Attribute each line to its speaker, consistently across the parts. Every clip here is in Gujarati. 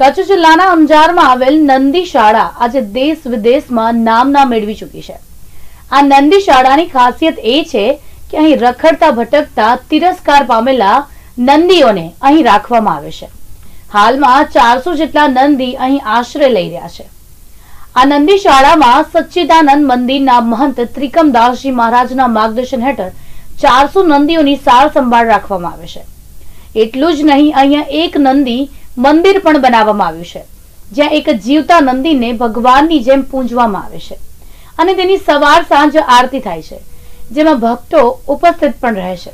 Speaker 1: કચ્છ જિલ્લાના અંજારમાં આવેલ નંદી શાળા આજે દેશ વિદેશમાં નામના મેળવી ચૂકી છે. આ નંદી શાળાની ખાસિયત એ છે કે અહીં રખડતા ભટકતા તિરસ્કાર પામેલા નંદીઓને અહીં રાખવામાં આવે છે. હાલમાં ચારસો જેટલા નંદી અહીં આશ્રય લઈ રહ્યા છે. આ નંદી શાળામાં સચ્ચિદાનંદ મંદિરના મહંત ત્રિકમદાસજી મહારાજના માર્ગદર્શન હેઠળ ચારસો નંદીઓની સાર સંભાળ રાખવામાં આવે છે. એટલું જ નહીં, અહીંયા એક નંદી મંદિર પણ બનાવવામાં આવ્યું છે, જ્યાં એક જીવતા નંદીને ભગવાનની જેમ પૂજવામાં આવે છે. અને તેની સવાર સાંજ આરતી થાય છે, જેમાં ભક્તો ઉપસ્થિત પણ રહે છે.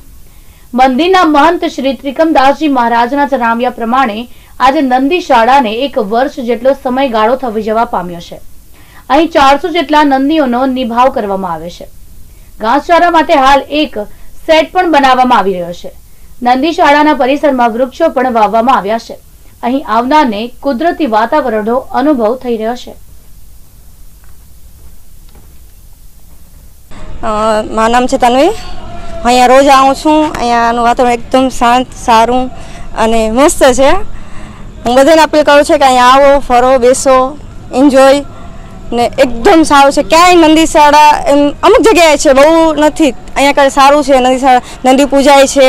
Speaker 1: મંદિરના મહંત શ્રી ત્રિકમદાસજી મહારાજના જણાવ્યા પ્રમાણે, આજે નંદી શાળાને એક વર્ષ જેટલો સમયગાળો થવી જવા પામ્યો છે. અહીં ચારસો જેટલા નંદીઓનો નિભાવ કરવામાં આવે છે. ઘાસચારા માટે હાલ એક સેટ પણ બનાવવામાં આવી રહ્યો છે. નંદી શાળાના પરિસરમાં વૃક્ષો પણ વાવવામાં આવ્યા છે. અહીં આવનારને કુદરતી વાતાવરણનો અનુભવ થઈ રહ્યો છે.
Speaker 2: મારું નામ છે તન્વી. અહીંયા રોજ આવું છું. અહીંયાનું વાતાવરણ એકદમ શાંત, સારું અને મસ્ત છે. હું બધાને અપીલ કરું છું કે અહીંયા આવો, ફરો, બેસો એન્જોય ને એકદમ સારું છે. ક્યાંય નંદીશાળા એમ અમુક જગ્યાએ છે બહુ નથી. અહીંયા કાંઈ સારું છે નંદીશાળા નંદી પૂજાય છે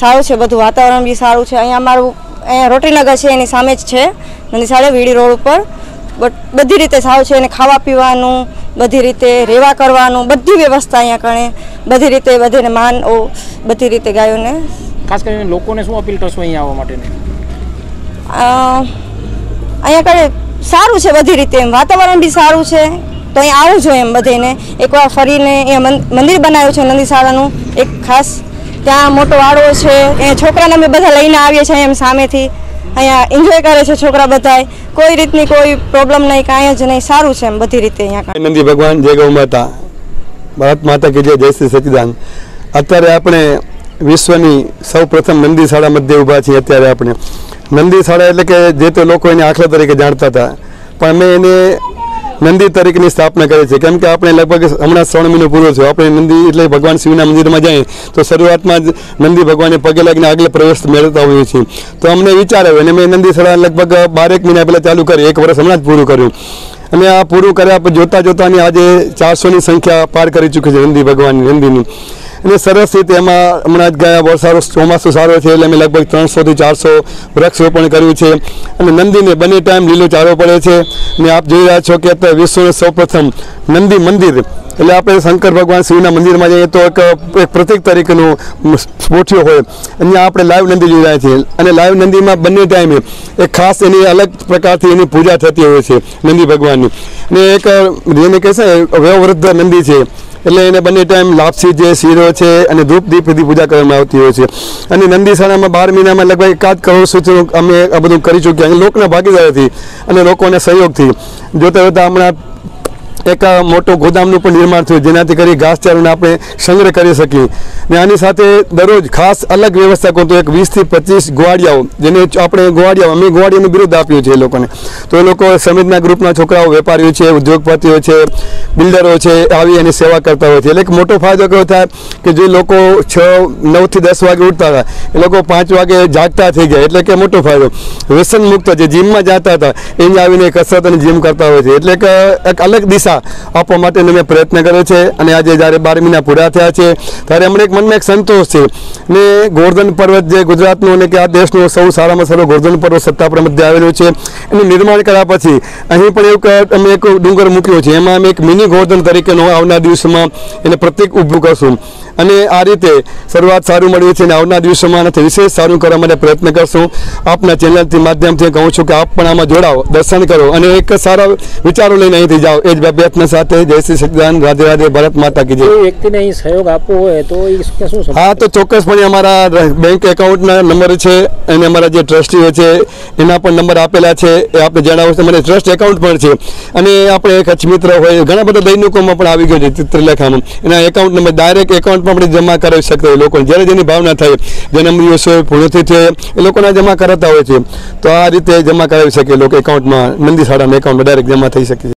Speaker 2: સારું છે બધું વાતાવરણ બી સારું છે. અહીંયા અમારું અહીંયા રોટરીનગર છે એની સામે જ છે નંદીશાળા વીડી રોડ ઉપર. બટ બધી રીતે સારું છે અને ખાવા પીવાનું બધી રીતે રહેવા કરવાનું બધી વ્યવસ્થા અહીંયા કણે. બધી રીતે બધીને માન ઓ બધી રીતે ગાયોને.
Speaker 3: ખાસ કરીને લોકોને શું અપીલ કરશો અહીંયા આવવા માટેની?
Speaker 2: અહીંયા કણે સારું છે બધી રીતે એમ. વાતાવરણ બી સારું છે. તો અહીં આવું જોઈએ એમ બધાને. એકવાર ફરીને મં- મંદિર બનાવ્યું છે નંદીશાળાનું. એક ખાસ ત્યાં મોટો વાડો છે. અહીંયા છોકરાને અમે બધા લઈને આવીએ છીએ એમ સામેથી. અહીંયા એન્જોય કરે છે છોકરા બધાય. કોઈ રીતની કોઈ પ્રોબ્લેમ નહીં, કાંઈ જ નહીં. સારું છે એમ બધી રીતે અહીંયા.
Speaker 4: નંદી ભગવાન, જય ગૌ માતા. ભારત માતા કે જય જય શ્રી સચિદાન. અત્યારે આપણે વિશ્વની સૌ પ્રથમ નંદીશાળા મધ્ય ઊભા છીએ અત્યારે આપણે. નંદી શાળા એટલે કે જે તે લોકો એને આખલા તરીકે જાણતા હતા. પણ અમે એને નંદી તરીકેની સ્થાપના કરી છે. કેમ કે આપણે લગભગ હમણાં શ્રવણ મહિનો પૂરો થયો. આપણે નંદી એટલે ભગવાન શિવના મંદિરમાં જઈએ, તો શરૂઆતમાં જ નંદી ભગવાનને પગે લાગીને આગળ પ્રવેશ મેળવતા હોઈએ છીએ. તો અમને વિચાર આવ્યો અને મેં નંદી શાળા લગભગ બારેક મહિના પહેલાં ચાલુ કરી. એક વર્ષ હમણાં જ પૂરું કર્યું. અને આ પૂરું કર્યા જોતા જોતાની આજે ચારસોની સંખ્યા પાર કરી ચૂકી છે નંદી ભગવાનની, નંદીની. અને સરસ રીતે એમાં હમણાં જ ગયા વર્ષારો ચોમાસું સારો છે, એટલે અમે લગભગ ત્રણસોથી ચારસો વૃક્ષ રોપણ કર્યું છે. અને નંદીને બંને ટાઈમ લીલો ચારો પડે છે. અને આપ જોઈ રહ્યા છો કે અત્યારે વિશ્વનું સૌપ્રથમ નંદી મંદિર. એટલે આપણે શંકર ભગવાન શિવના મંદિરમાં જઈએ તો એક એક પ્રતિક તરીકેનું સ્પોટ્યો હોય. અહીંયા આપણે લાઈવ નંદી જોઈ રહ્યા છીએ. અને લાઈવ નંદીમાં બંને ટાઈમે એક ખાસ એની અલગ પ્રકારથી એની પૂજા થતી હોય છે નંદી ભગવાનની. અને એક, જેને કહે છે વયોવૃદ્ધ નંદી છે. એટલે એને બંને ટાઈમ લાપસી જે શીરો છે અને ધૂપ દીપથી પૂજા કરવામાં આવતી હોય છે. અને નંદીશાળામાં બાર મહિનામાં લગભગ એકાદ કરોડ સુધી અમે આ બધું કરી ચૂક્યા. અને લોકના ભાગીદારીથી અને લોકોના સહયોગથી. જોતા જોતા હમણાં એક મોટું ગોદામનું પણ નિર્માણ થયું, જેનાથી કરી ઘાસચારોને આપણે સંગ્રહ કરી શકીએ. ને આની સાથે દરરોજ ખાસ અલગ વ્યવસ્થા કરતો તો એક વીસથી પચીસ ગોવાડિયાઓ જેને આપણે ગોવાડિયાઓ અમે ગોવાડિયાનું વિરુદ્ધ આપ્યું છે એ લોકોને. તો એ લોકો સમિતના ગ્રુપના છોકરાઓ, વેપારીઓ છે, ઉદ્યોગપતિઓ છે, બિલ્ડરો છે, આવી એની સેવા કરતા હોય છે. એટલે એક મોટો ફાયદો કયો થાય કે જે લોકો છ, નવથી દસ વાગે ઉઠતા હતા, એ લોકો પાંચ વાગે જાગતા થઈ ગયા. એટલે કે મોટો ફાયદો. વ્યસન મુક્ત જે જીમમાં જતા હતા, એને આવીને કસરત અને જીમ કરતા હોય છે. એટલે કે એક અલગ દિશા આપવા માટેનો મેં પ્રયત્ન કર્યો છે અને આજે જ્યારે બાર મહિના પૂરા થયા છે, ત્યારે અમને એક મનમાં એક સંતોષ છે. ને ગોવર્ધન પર્વત જે ગુજરાતનું અને કે આ દેશનું સૌ સારામાં સારો ગોવર્ધન પર્વત સત્તાપુરા મધ્ય આવેલું છે, એનું નિર્માણ કર્યા પછી અહીં પણ એવું અમે એક ડુંગર મૂક્યો છે. એમાં અમે એક મિની ગોવર્ધન તરીકેનો આવનાર દિવસમાં એને પ્રતિક ઊભું કરશું. અને આ રીતે શરૂઆત સારું મળી છે અને આવનાર દિવસોમાં આનાથી વિશેષ સારું કરવા માટે પ્રયત્ન કરશું. આપના ચેનલથી માધ્યમથી કહું છું કે આપ પણ આમાં જોડાઓ દર્શન કરો અને એક સારા વિચારો લઈને અહીંથી જાઓ. એ જ અભ્યર્થના સાથે જય શ્રી સચિદાન રાધે રાધે ભારત માતા કી જય.
Speaker 3: વ્યક્તિને અહીં સહયોગ આપવો હોય તો શું
Speaker 4: હા તો ચોક્કસપણે અમારા બેંક એકાઉન્ટના નંબર છે અને અમારા જે ટ્રસ્ટીઓ છે એના પણ નંબર આપેલા છે. એ આપણે જણાવો મને ટ્રસ્ટ એકાઉન્ટ પણ છે. અને આપણે કચ્છ મિત્ર હોય ઘણા બધા દૈનિકોમાં પણ આવી ગયો છે ચિત્રલેખામાં એના એકાઉન્ટ નંબર ડાયરેક્ટ એકાઉન્ટમાં આપણે જમા કરાવી શકતા હોય લોકોને. જ્યારે જેની ભાવના થાય જન્મ દિવસ હોય પુણ્યતિથિ હોય એ લોકોના જમા કરાતા હોય છે. તો આ રીતે જમા કરાવી શકે લોકો એકાઉન્ટમાં, નંદી શાળાના એકાઉન્ટમાં ડાયરેક્ટ જમા થઈ શકે છે.